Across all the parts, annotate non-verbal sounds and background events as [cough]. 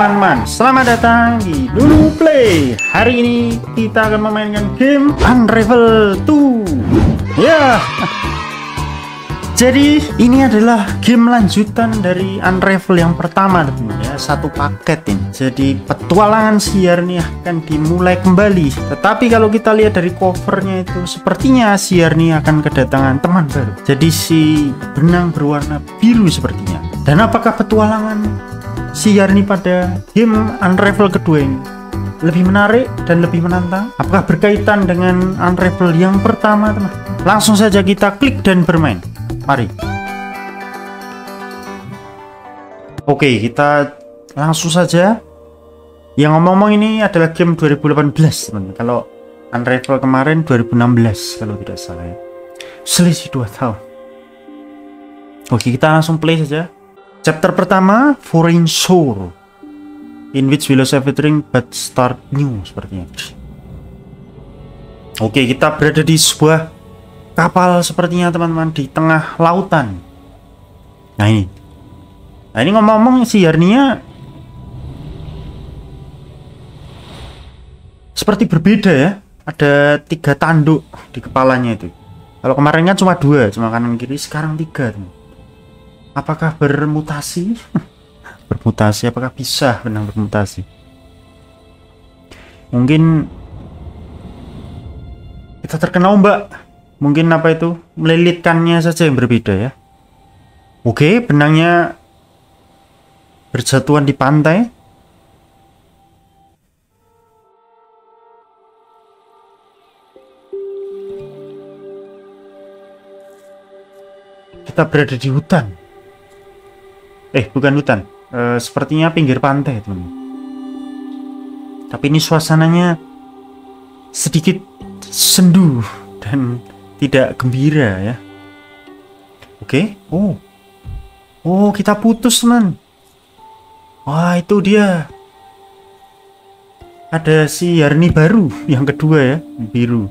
teman-teman, selamat datang di Dulu Play. Hari ini kita akan memainkan game Unravel 2 Ya. Jadi ini adalah game lanjutan dari Unravel yang pertama teman ya. Satu paket ini. Jadi petualangan siar nih akan dimulai kembali. Tetapi kalau kita lihat dari covernya itu Sepertinya siar nih akan kedatangan teman baru. Jadi si benang berwarna biru sepertinya. Dan apakah petualangan siar nih pada game Unravel kedua ini lebih menarik dan lebih menantang? Apakah berkaitan dengan Unravel yang pertama, teman? Langsung saja kita klik dan bermain. Mari. Oke, kita langsung saja. Yang ngomong-ngomong ini adalah game 2018, teman. Kalau Unravel kemarin 2016, kalau tidak salah ya. Selisih 2 tahun. Oke, kita langsung play saja. Chapter pertama, Foreign Soul, in which we lose everything but start new, sepertinya. Oke, kita berada di sebuah kapal sepertinya teman-teman di tengah lautan. Nah ini, nah ini ngomong-ngomong si Yarnia seperti berbeda ya. Ada tiga tanduk di kepalanya itu. Kalau kemarin kan cuma dua, cuma kanan kiri. Sekarang tiga. Teman apakah bermutasi? [laughs] Bermutasi apakah bisa benang bermutasi? Mungkin kita terkena ombak mungkin apa itu? Melilitkannya saja yang berbeda ya. Oke benangnya berjatuhan di pantai. Kita berada di hutan eh bukan hutan. E, sepertinya pinggir pantai teman tapi ini suasananya sedikit sendu dan tidak gembira ya. Oke? Oh. Oh kita putus teman. Wah itu dia. Ada si Yarni baru yang kedua ya biru.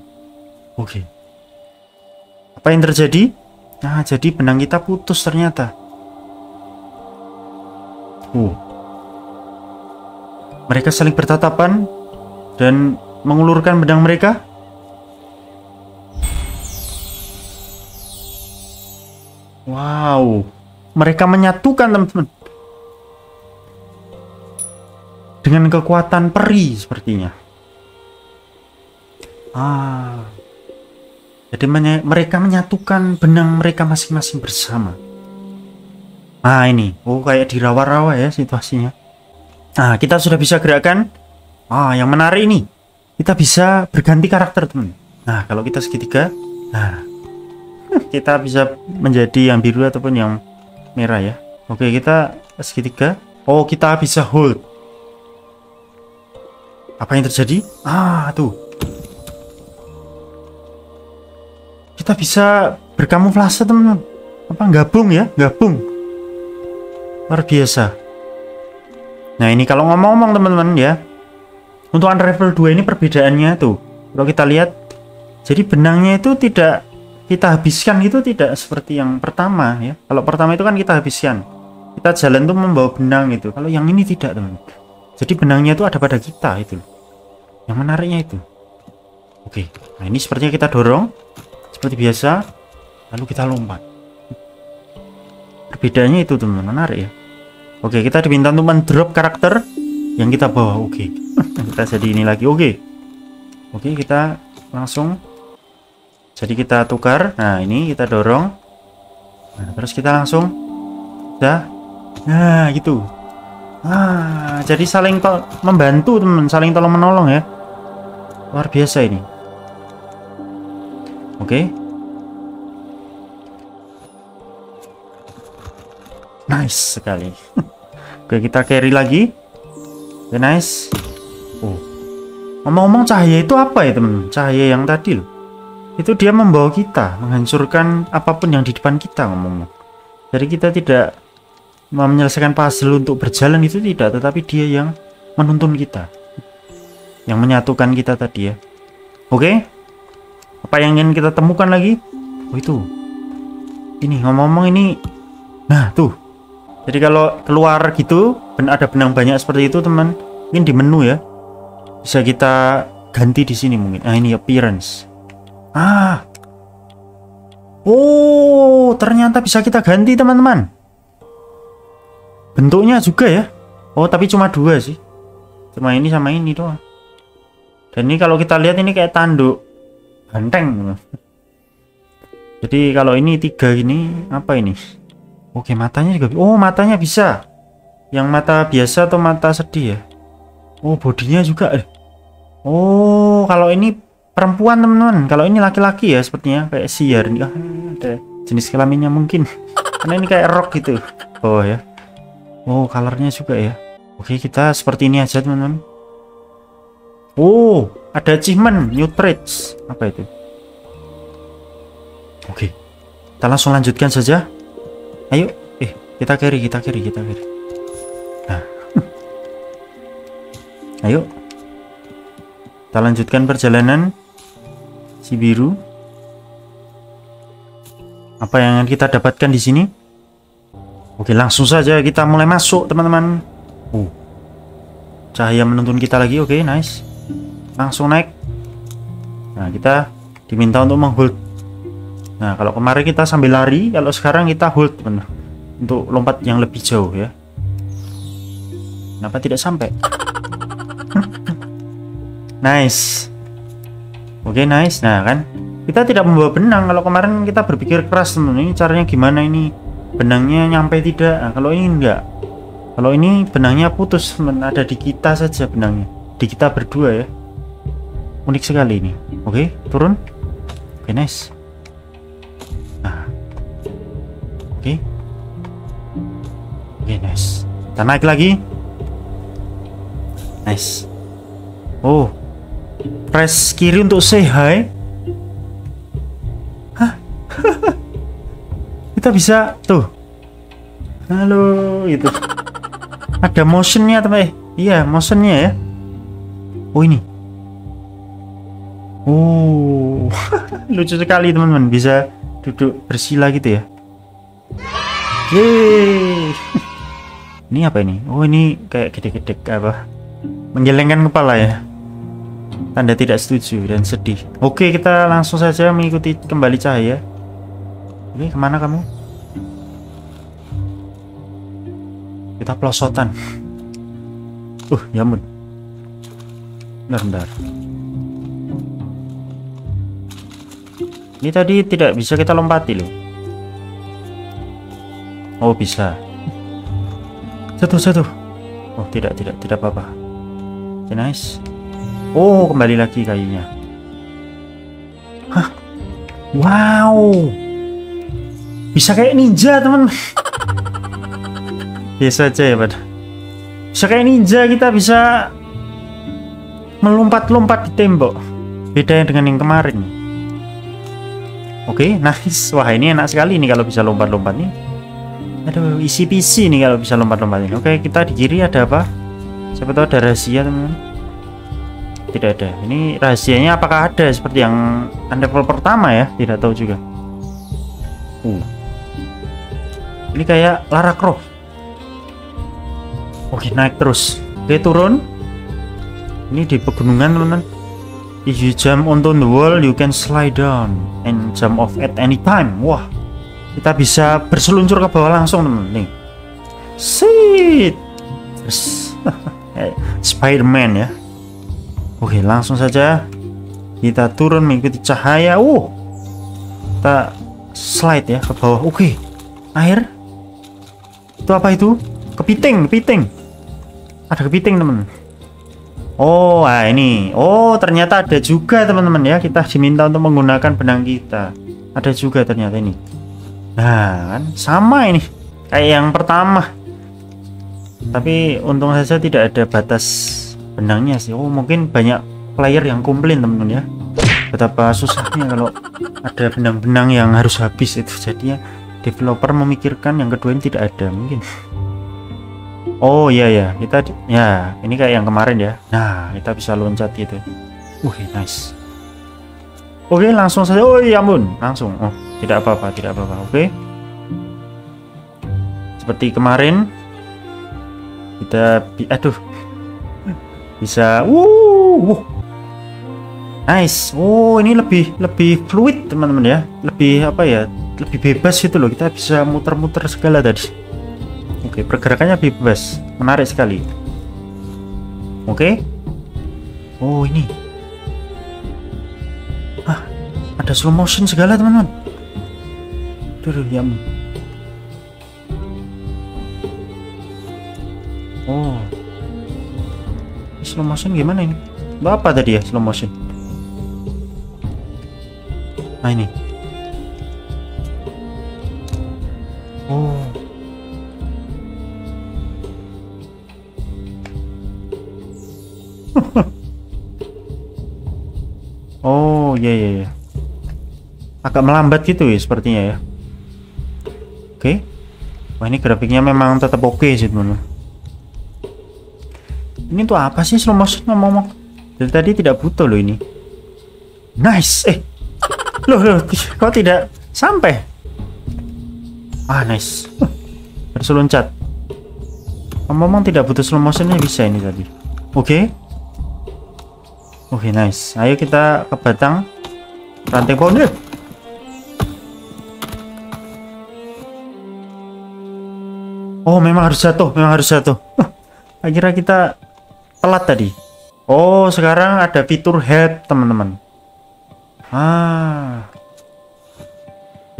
Oke. Apa yang terjadi? Nah jadi benang kita putus ternyata Uh. Mereka saling bertatapan dan mengulurkan pedang mereka. Wow, mereka menyatukan teman-teman dengan kekuatan peri sepertinya. Ah, jadi mereka menyatukan benang mereka masing-masing bersama. Nah ini, oh kayak di rawa-rawa ya situasinya. Nah kita sudah bisa gerakan. Ah yang menarik ini, kita bisa berganti karakter teman. Nah kalau kita segitiga, nah kita bisa menjadi yang biru ataupun yang merah ya. Oke kita segitiga. Oh kita bisa hold. Apa yang terjadi? Ah tuh. Kita bisa berkamuflase teman-teman. Apa gabung ya? Gabung luar biasa. Nah ini kalau ngomong-ngomong teman-teman ya. Untuk Unravel 2 ini perbedaannya tuh. Kalau kita lihat jadi benangnya itu tidak kita habiskan itu tidak seperti yang pertama ya. Kalau pertama itu kan kita habiskan. Kita jalan tuh membawa benang itu kalau yang ini tidak teman jadi benangnya itu ada pada kita itu yang menariknya itu. Oke nah ini sepertinya kita dorong. Seperti biasa lalu kita lompat. Perbedaannya itu teman menarik ya Oke, kita diminta untuk mendrop karakter yang kita bawa. Oke. [laughs] kita jadi ini lagi. Oke. Oke, kita langsung jadi kita tukar. Nah, ini kita dorong. Nah, terus kita langsung udah. Nah, gitu. Ah, jadi saling membantu teman, saling tolong menolong ya. Luar biasa ini. Oke. Nice sekali. Oke, kita carry lagi. Oke, nice. Oh. Ngomong-ngomong cahaya itu apa ya, teman? Cahaya yang tadi loh. Itu dia membawa kita, menghancurkan apa pun yang di depan kita ngomong. Jadi kita tidak menyelesaikan puzzle untuk berjalan itu tidak, tetapi dia yang menuntun kita. Yang menyatukan kita tadi ya. Oke? Apa yang ingin kita temukan lagi? Oh itu. Ini ngomong-ngomong ini. Nah, tuh jadi kalau keluar gitu ada benang banyak seperti itu teman mungkin di menu ya. Bisa kita ganti di sini mungkin. Nah ini appearance. Ah. Oh ternyata bisa kita ganti teman-teman. Bentuknya juga ya. Oh tapi cuma dua sih. Cuma ini sama ini doang. Dan ini kalau kita lihat ini kayak tanduk banteng jadi kalau ini tiga ini apa ini oke matanya juga oh matanya bisa. Yang mata biasa atau mata sedih ya? Oh bodinya juga. Eh. oh kalau ini perempuan teman-teman. Kalau ini laki-laki ya sepertinya. Kayak siar nih ah, ada jenis kelaminnya mungkin. Karena ini kayak rok gitu. Oh ya. Oh colornya juga ya. Oke kita seperti ini aja teman-teman. Oh ada achievement new traits. Apa itu? Oke. Kita langsung lanjutkan saja ayo. Eh kita carry kita carry kita carry. Nah. [laughs] Ayo. Kita lanjutkan perjalanan. Si biru. Apa yang kita dapatkan di sini? Oke langsung saja kita mulai masuk teman-teman. Uh. Cahaya menuntun kita lagi oke nice. Langsung naik. Nah kita diminta untuk menghold nah kalau kemarin kita sambil lari kalau sekarang kita hold teman untuk lompat yang lebih jauh ya. Kenapa tidak sampai? [laughs] Nice. Oke nice. Nah kan kita tidak membawa benang. Kalau kemarin kita berpikir keras teman ini caranya gimana ini? Benangnya nyampe tidak? Nah, kalau ini enggak. Kalau ini benangnya putus teman ada di kita saja benangnya. Di kita berdua ya. Unik sekali ini. Oke turun. Oke nice oke. Oke nice. Kita naik lagi. Nice. Oh. Press kiri untuk say hi. Hah? [laughs] Kita bisa tuh. Halo itu ada motionnya teman eh. Iya motionnya ya. Oh ini. Oh. [laughs] Lucu sekali teman-teman. Bisa duduk bersila gitu ya Yeay. [laughs] Ini apa ini? Oh ini kayak gede-gede apa? Menggelengkan kepala ya? Tanda tidak setuju dan sedih. Oke kita langsung saja mengikuti kembali cahaya. Oke ke mana kamu? Kita pelosotan. [laughs] Uh ya ampun. Bentar bentar. Ini tadi tidak bisa kita lompati loh oh bisa. Jatuh jatuh oh tidak tidak tidak apa-apa. Oke, nice. Oh kembali lagi kayunya hah? Wow. Bisa kayak ninja teman. [laughs] Biasa aja ya pada bisa kayak ninja kita bisa melompat-lompat di tembok. Beda dengan yang kemarin. Oke nice. Wah ini enak sekali nih kalau bisa lompat-lompat nih aduh isi PC nih kalau bisa lompat-lompat ini oke kita di kiri ada apa? Siapa tahu ada rahasia teman-teman. Tidak ada. Ini rahasianya apakah ada seperti yang level pertama ya? Tidak tahu juga. Uh ini kayak Lara Croft. Oke naik terus. Oke turun. Ini di pegunungan teman-teman. If you jump onto the wall you can slide down and jump off at any time. Wah kita bisa berseluncur ke bawah langsung teman-teman. Nih. Sit. [laughs] Spider-Man ya. Oke langsung saja kita turun mengikuti cahaya. Uh kita slide ya ke bawah. Oke. Air. Itu apa itu? Kepiting kepiting. Ada kepiting teman oh ah ini. Oh ternyata ada juga teman-teman ya. Kita diminta untuk menggunakan benang kita. Ada juga ternyata ini nah kan sama ini. Kayak yang pertama. Tapi untung saja tidak ada batas benangnya sih. Oh mungkin banyak player yang komplain teman-teman ya. Betapa susahnya kalau ada benang-benang yang harus habis itu. Jadinya developer memikirkan yang kedua ini tidak ada mungkin. Oh iya ya kita ya ini kayak yang kemarin ya. Nah kita bisa loncat gitu. Wih nice oke langsung saja. Oh ya ampun. Langsung. Oh tidak apa-apa tidak apa-apa. Oke. Seperti kemarin kita aduh. Bisa. Wuh, wuh. nice. Oh ini lebih lebih fluid teman-teman ya. Lebih apa ya lebih bebas gitu loh. Kita bisa muter-muter segala tadi. Oke pergerakannya bebas. Menarik sekali. Oke. Oh ini ada slow motion segala teman-teman Duh, ya Oh. Slow motion gimana ini? Apa tadi ya slow motion? Nah ini. Oh. [laughs] oh, iya iya iya. Agak melambat gitu ya sepertinya ya. Oke. Okay. Wah, ini grafiknya memang tetap oke okay sih, teman-teman. Ini tuh apa sih slow motion ngomong-ngomong? Dari tadi tidak butuh loh ini. Nice. Eh. Loh, loh kok tidak sampai? Ah, nice. Harus loncat. Ngomong-ngomong tidak butuh slow motionnya bisa ini tadi. Oke. Okay. Oke, okay, nice. Ayo kita ke batang rantai pohon. Oh, memang harus jatuh, memang harus jatuh. Akhirnya kita telat tadi. Oh, sekarang ada fitur head, teman-teman. Ah.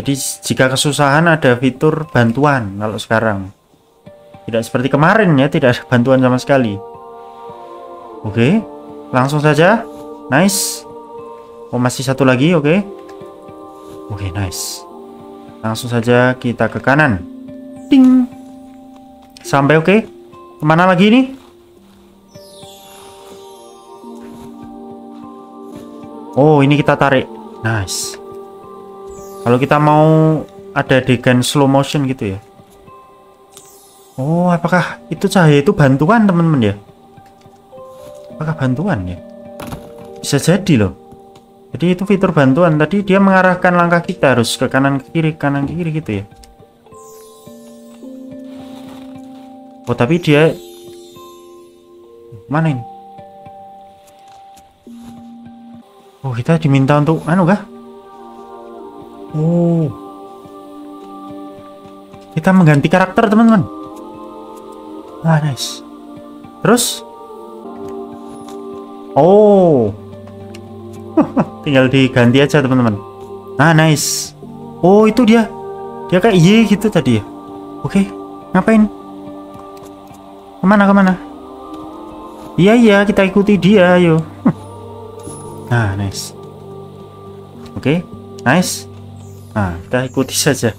Jadi jika kesusahan ada fitur bantuan kalau sekarang. Tidak seperti kemarin ya, tidak ada bantuan sama sekali. Oke, langsung saja. Nice. Oh, masih satu lagi, oke. Oke, nice. Langsung saja kita ke kanan. Ding. Sampai oke. Ke mana lagi ini? Oh, ini kita tarik. Nice. Kalau kita mau ada adegan slow motion gitu ya. Oh, apakah itu cahaya itu bantuan teman-teman ya? Apakah bantuan ya? Bisa jadi loh. Jadi itu fitur bantuan. Tadi dia mengarahkan langkah kita harus ke kanan ke kiri, kanan ke kiri gitu ya. Oh, tapi dia mana ini? Oh, kita diminta untuk anu kah? Oh. Kita mengganti karakter, teman-teman. Ah, nice. Terus? Oh. [laughs] Tinggal diganti aja, teman-teman. Ah, nice. Oh, itu dia. Dia kayak Y gitu tadi ya. Oke. Okay. Ngapain? Ke mana, ke mana? Iya, iya, kita ikuti dia, ayo. Nah, nice. Oke, okay, nice. Nah, kita ikuti saja.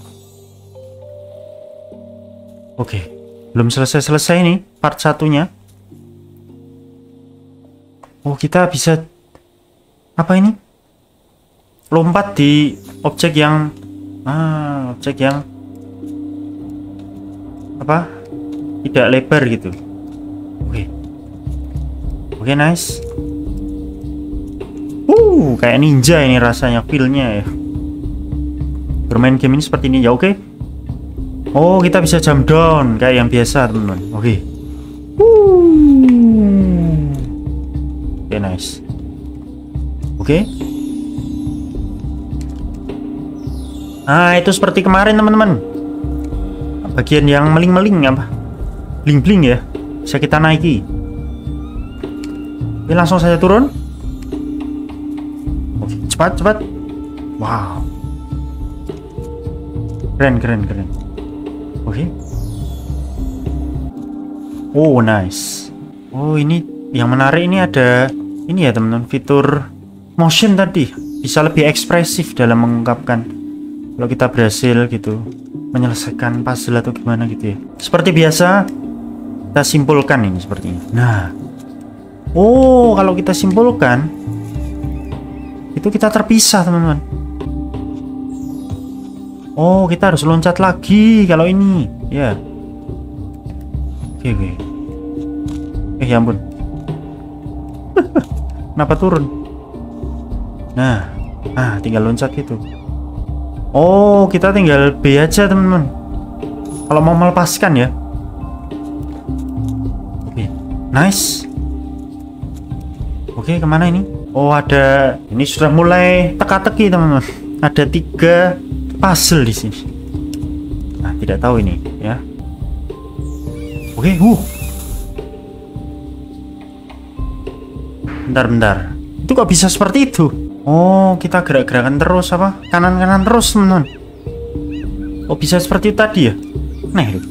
Oke, okay. belum selesai-selesai nih part satunya. Oh, kita bisa apa ini? Lompat di objek yang ah, objek yang apa? Tidak lebar gitu. Oke. Okay. Oke, okay, nice. Uh, kayak ninja ini rasanya feelnya ya. Bermain game ini seperti ini ya, oke? Okay? Oh, kita bisa jump down kayak yang biasa, teman-teman. Oke. Okay. Oke, okay, nice. Oke. Okay. Nah, itu seperti kemarin, teman-teman. Bagian yang meling-meling apa? Bling-bling ya. Bisa kita naiki. Oke, langsung saja turun. Cepat cepat. Wow. Keren keren keren. Oke. Oh nice. Oh ini yang menarik ini ada ini ya teman-teman fitur motion tadi. Bisa lebih ekspresif dalam mengungkapkan kalau kita berhasil gitu menyelesaikan puzzle atau gimana gitu ya. Seperti biasa kita simpulkan ini sepertinya. Nah. Oh kalau kita simpulkan itu kita terpisah teman-teman. Oh kita harus loncat lagi kalau ini. Ya. Oke oke. Eh ya ampun. [laughs] Kenapa turun? Nah ah tinggal loncat itu oh kita tinggal B aja teman-teman. Kalau mau melepaskan ya Nice. Oke, ke mana ini? Oh, ada. Ini sudah mulai teka-teki, teman-teman. Ada tiga puzzle di sini. Nah, tidak tahu ini, ya. Oke, uh. Bentar, bentar. Itu kok bisa seperti itu? Oh, kita gerak-gerakan terus apa? Kanan-kanan terus, teman-teman. Oh, bisa seperti tadi ya? Nah,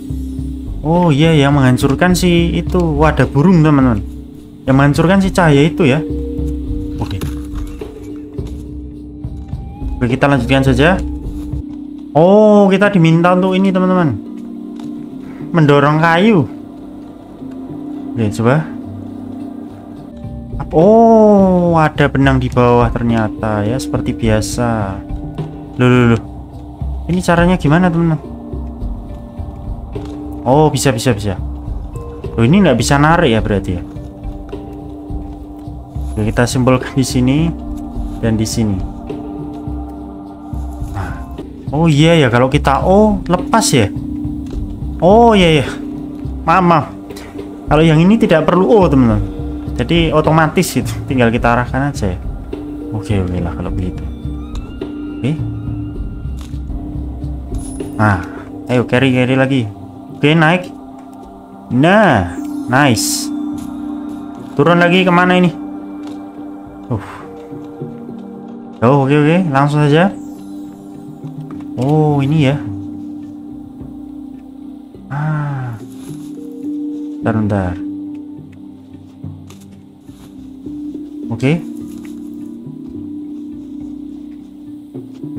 Oh iya yang menghancurkan si itu wadah burung teman-teman. Yang menghancurkan si cahaya itu ya. Oke. Oke kita lanjutkan saja. Oh kita diminta untuk ini teman-teman. Mendorong kayu. Oke coba. Oh ada benang di bawah ternyata ya seperti biasa. Loh loh loh. Ini caranya gimana teman-teman? Oh bisa bisa bisa. Oh ini nggak bisa narik ya berarti ya? Oke, kita simpulkan di sini dan di sini. Nah. Oh iya ya kalau kita oh lepas ya? Oh iya ya maaf maaf. Kalau yang ini tidak perlu oh teman-teman. Jadi otomatis itu. Tinggal kita arahkan aja ya. Oke oke lah kalau begitu. Oke. Nah ayo carry carry lagi Oke naik. Nah Nice. Turun lagi ke mana ini. Oh oke oke. Langsung saja. Oh ini ya. Ah. Bentar bentar. Oke.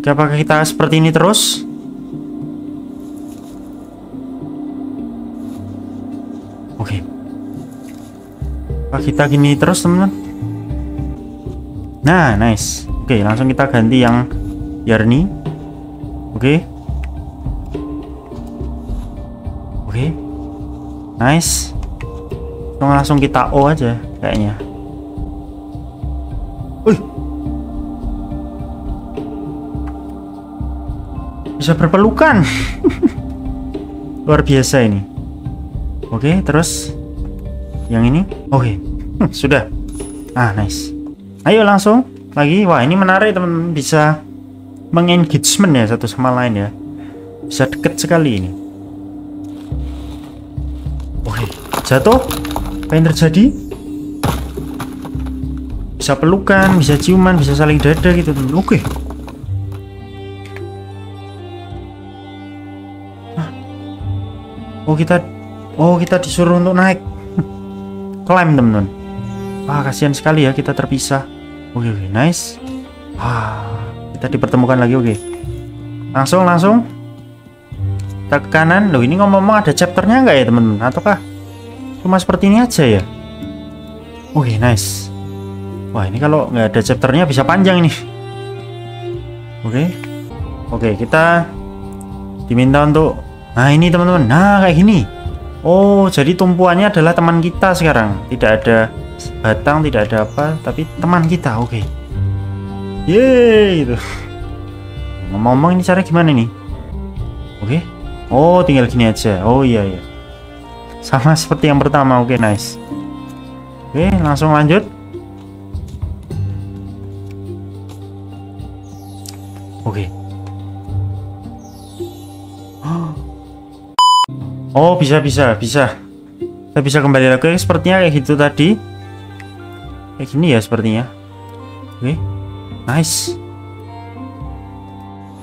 Oke apakah kita seperti ini terus Apa kita gini terus teman-teman? Nah, nice. Oke, langsung kita ganti yang Yarni. Oke. Oke. Nice. Langsung kita O aja kayaknya. Wih. Bisa berpelukan. [laughs] Luar biasa ini. Oke, terus yang ini? Oke. Okay. sudah. Ah nice. Ayo langsung lagi. Wah ini menarik teman bisa mengengagement ya satu sama lain ya. Bisa deket sekali ini. Oke okay. jatuh. Apa yang terjadi? Bisa pelukan bisa ciuman bisa saling dada gitu teman oke. Okay. oh kita oh kita disuruh untuk naik climb teman-teman. Wah kasihan sekali ya kita terpisah. Oke okay, okay, nice. Wah kita dipertemukan lagi oke. Okay. langsung langsung. Kita ke kanan. Loh ini ngomong-ngomong ada chapternya nggak ya teman-teman? Ataukah cuma seperti ini aja ya? Oke okay, nice. Wah ini kalau nggak ada chapternya bisa panjang ini. Oke. Okay. oke okay, kita diminta untuk nah ini teman-teman. Nah kayak gini Oh, jadi tumpuannya adalah teman kita sekarang. Tidak ada batang, tidak ada apa, tapi teman kita. Oke. Okay. Yeay, itu. Ngomong-ngomong ini cara gimana nih? Oke. Okay. Oh, tinggal gini aja. Oh iya iya. Sama seperti yang pertama. Oke, okay, nice. Oke, okay, langsung lanjut. Oh bisa bisa bisa. Kita bisa kembali lagi. Sepertinya kayak gitu tadi. Kayak gini ya sepertinya. Oke. Okay. Nice.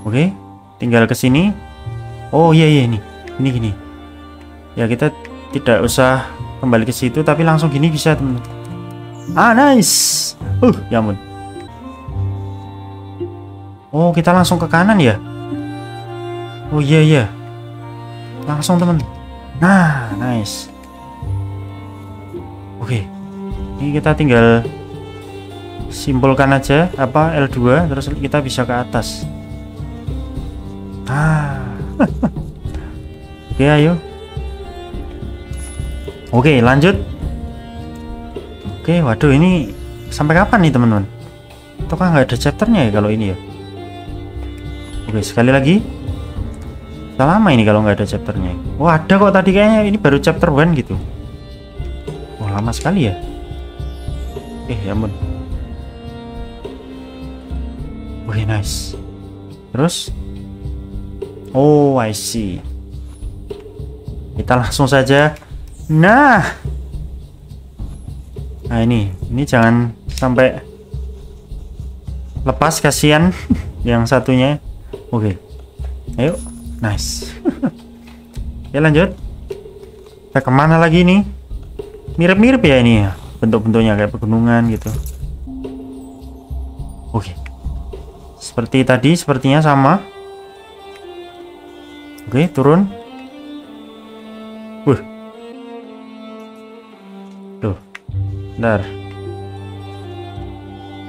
Oke okay. Tinggal ke sini. Oh iya iya ini. Ini gini. Ya kita tidak usah kembali ke situ Tapi langsung gini bisa teman Ah nice. Uh ya ampun. Oh kita langsung ke kanan ya? Oh iya iya. Langsung teman Nah, nice. Oke. Ini kita tinggal simpulkan aja apa L2 terus kita bisa ke atas. Ah. [laughs] Oke, ayo. Oke, lanjut. Oke, waduh ini sampai kapan nih, teman-teman? Itu kan nggak ada chapternya ya kalau ini ya? Oke, sekali lagi. Udah lama ini kalau nggak ada chapternya. Wah ada kok tadi kayaknya. Ini baru chapter 1 gitu. Oh lama sekali ya. Eh ya ampun. Oke nice. Terus? Oh I see. Kita langsung saja. Nah! Nah ini. Ini jangan sampai lepas kasihan [laughs] yang satunya. Oke. Ayo nice [laughs] ya lanjut kita ke mana lagi nih mirip-mirip ya ini ya bentuk-bentuknya kayak pegunungan gitu oke seperti tadi sepertinya sama oke turun Wih. Tuh. Bentar.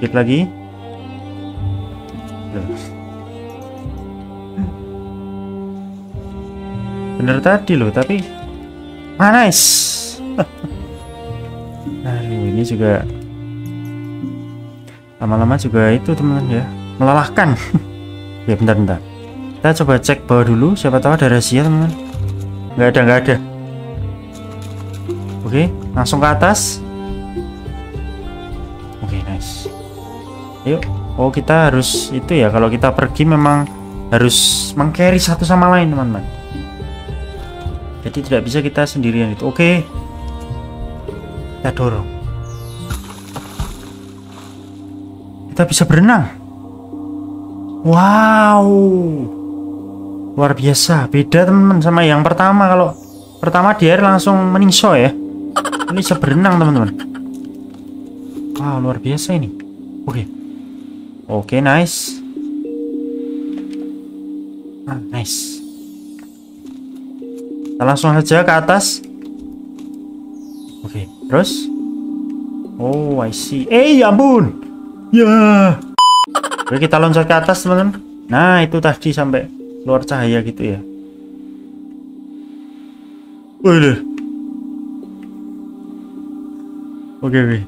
Dikit lagi. Tuh. Bener tadi loh, tapi nice. [laughs] Aduh, ini juga lama-lama juga itu teman-teman ya, melelahkan. [laughs] ya bentar-bentar. Kita coba cek bawah dulu, siapa tahu ada rahasia teman-teman. Nggak ada, nggak ada. Oke, langsung ke atas. Oke, nice. Yuk. Oh, kita harus itu ya. Kalau kita pergi memang harus mengcarry satu sama lain, teman-teman. Jadi tidak bisa kita sendirian itu. Oke. Kita dorong. Kita bisa berenang. Wow. Luar biasa. Beda teman-teman sama yang pertama kalau pertama di air langsung meningso ya. Ini bisa berenang teman-teman. Wow, luar biasa ini. Oke. Oke, nice. Ah, nice. Kita langsung aja ke atas. Oke, terus. Oh, I see. Eh, ya ampun. Ya. Oke, kita loncat ke atas, teman-teman. Nah, itu tadi sampai keluar cahaya gitu ya. Wih, Oke, oke.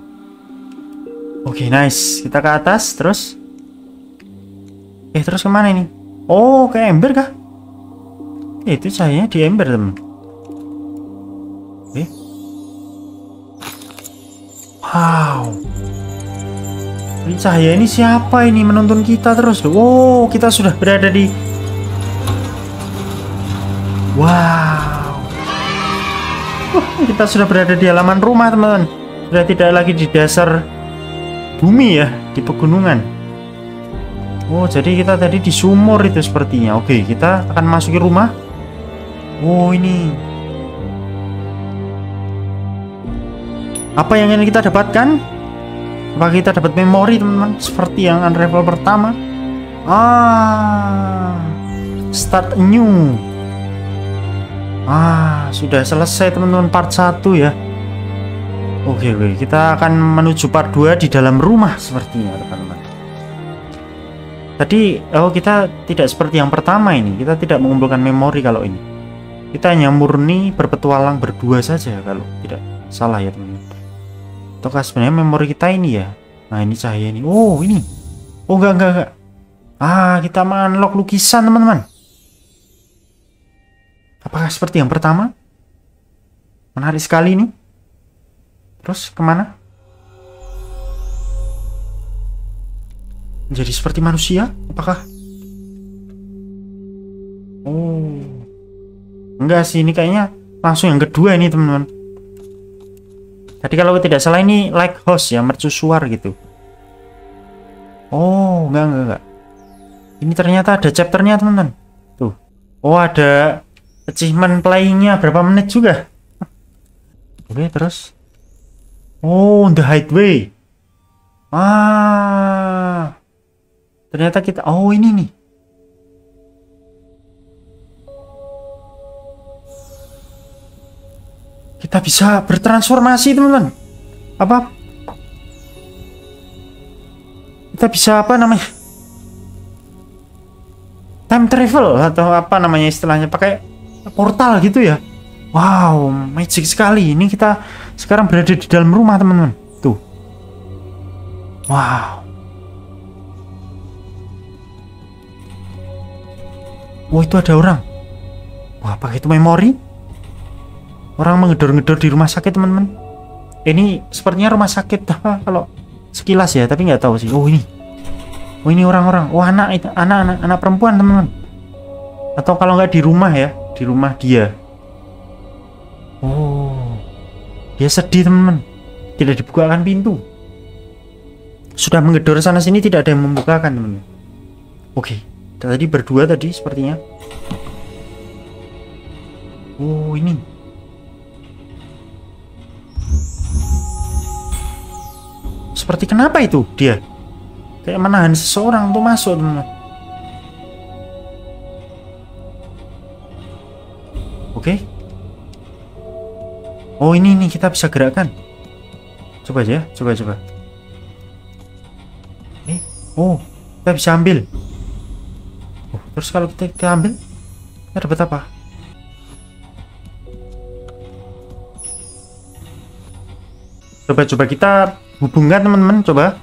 Oke, nice. Kita ke atas, terus. Eh, terus ke mana ini? Oh, ke ember kah? Itu cahayanya di ember, teman. Eh. Wow. Ini cahaya ini siapa ini menonton kita terus loh. Oh, kita sudah berada di Wow. kita sudah berada di halaman rumah, teman-teman sudah tidak lagi di dasar bumi ya di pegunungan Oh jadi kita tadi di sumur itu sepertinya Oke kita akan masuki rumah Oh ini. Apa yang ingin kita dapatkan? Apa kita dapat memori teman-teman? Seperti yang unravel pertama. Ah Start new Ah sudah selesai teman-teman part 1 ya. Oke oke, kita akan menuju part 2 di dalam rumah sepertinya teman-teman. Tadi oh kita tidak seperti yang pertama ini, kita tidak mengumpulkan memori kalau ini. Kita hanya murni berpetualang berdua saja kalau tidak salah ya teman-teman. Ataukah sebenarnya memori kita ini ya? Nah ini cahaya ini. Oh ini. Oh enggak enggak enggak. Ah kita mengunlock lukisan teman-teman. Apakah seperti yang pertama? Menarik sekali ini. Terus ke mana? Jadi seperti manusia? Apakah? Oh. Enggak sih, ini kayaknya langsung yang kedua ini teman-teman. Tadi kalau tidak salah ini like host ya, mercusuar gitu. Oh, enggak, enggak, enggak. Ini ternyata ada chapternya teman-teman. Tuh. Oh, ada achievement playingnya berapa menit juga. [laughs] Oke, terus. Oh, the highway. Ah. Ternyata kita oh ini nih. Kita bisa bertransformasi, teman-teman. Apa? Kita bisa apa namanya? Time travel atau apa namanya istilahnya pakai portal gitu ya. Wow, magic sekali. Ini kita sekarang berada di dalam rumah, teman-teman. Tuh. Wow. Wah, oh, itu ada orang. Wah, apa itu memori? Orang mengedor-ngedor di rumah sakit, teman-teman. ini sepertinya rumah sakit kalau sekilas ya tapi nggak tahu sih. Oh ini. Oh ini orang-orang. Oh anak itu anak anak anak perempuan teman-teman. Atau kalau nggak di rumah ya di rumah dia. Oh. Dia sedih teman-teman. Tidak dibukakan pintu. Sudah menggedor sana sini tidak ada yang membukakan teman-teman. Oke. Tadi berdua tadi sepertinya. Oh ini seperti kenapa itu dia? Kayak menahan seseorang untuk masuk teman-teman. Oke. Oh ini nih kita bisa gerakkan. Coba aja coba coba. Eh oh kita bisa ambil. Oh, terus kalau kita, kita ambil kita dapat apa? Coba coba kita hubungkan teman-teman coba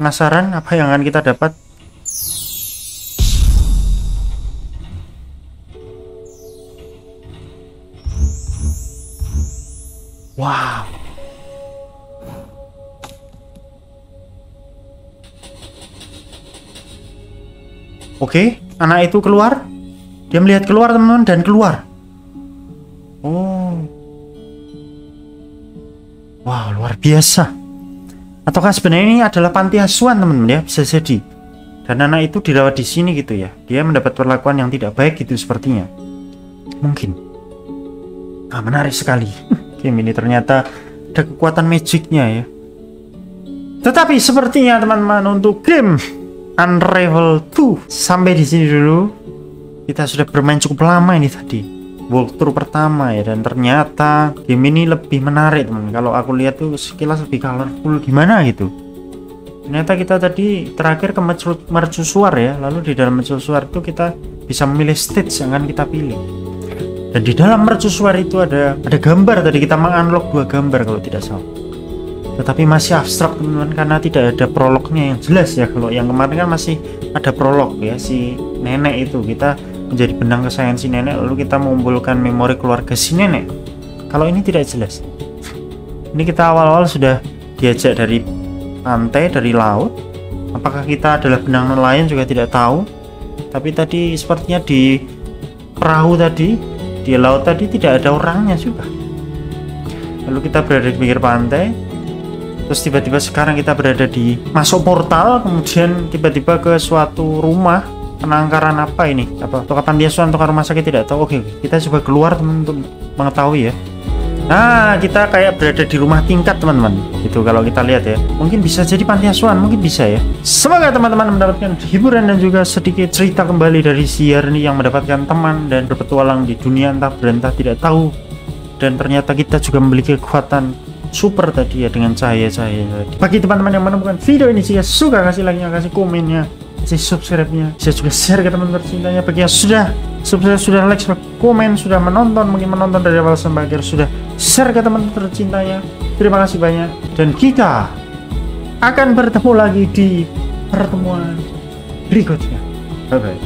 penasaran apa yang akan kita dapat wow Oke, anak itu keluar. Dia melihat keluar teman-teman dan keluar. Oh. Wow, luar biasa. Ataukah sebenarnya ini adalah panti asuhan teman-teman ya bisa jadi. Dan anak itu dirawat di sini gitu ya. Dia mendapat perlakuan yang tidak baik gitu sepertinya. Mungkin. Ah menarik sekali. [laughs] Game ini ternyata ada kekuatan magicnya ya. Tetapi sepertinya teman-teman untuk game Unravel 2 sampai di sini dulu. Kita sudah bermain cukup lama ini tadi walkthrough pertama ya dan ternyata game ini lebih menarik teman. Kalau aku lihat tuh sekilas lebih colorful gimana gitu? Ternyata kita tadi terakhir ke mercusuar ya. Lalu di dalam mercusuar itu kita bisa memilih stage yang akan kita pilih. Dan di dalam mercusuar itu ada ada gambar. Tadi kita mengunlock dua gambar kalau tidak salah. Tetapi masih abstrak teman-teman karena tidak ada prolognya. Yang jelas ya kalau yang kemarin kan masih ada prolog ya si nenek itu. Kita menjadi benang kesayangan si nenek lalu kita mengumpulkan memori keluarga si nenek. Kalau ini tidak jelas ini kita awal-awal sudah diajak dari pantai dari laut. Apakah kita adalah benang nelayan juga tidak tahu. Tapi tadi sepertinya di perahu tadi di laut tadi tidak ada orangnya juga. Lalu kita berada di pinggir pantai terus tiba-tiba sekarang kita berada di masuk portal kemudian tiba-tiba ke suatu rumah penangkaran apa ini apa atau kapan dia atau rumah sakit tidak tahu oke kita coba keluar teman untuk mengetahui ya Nah, kita kayak berada di rumah tingkat teman-teman. Itu kalau kita lihat ya. Mungkin bisa jadi panti asuhan, mungkin bisa ya. Semoga teman-teman mendapatkan hiburan dan juga sedikit cerita kembali dari si ini yang mendapatkan teman dan berpetualang di dunia entah berentah tidak tahu. Dan ternyata kita juga memiliki kekuatan super tadi ya dengan cahaya-cahaya Bagi teman-teman yang menemukan video ini jika suka kasih like-nya, kasih komennya kasih subscribe-nya. Bisa juga share ke teman tercintanya bagi yang sudah subscribe sudah like sudah komen sudah menonton mungkin menonton dari awal sampai akhir sudah share ke teman tercintanya terima kasih banyak. Dan kita akan bertemu lagi di pertemuan berikutnya. Bye bye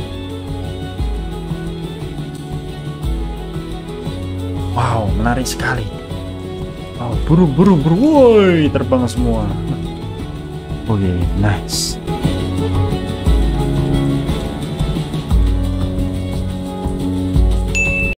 wow menarik sekali. Wow buru buru buru woi terbang semua. [laughs] Oke okay, nice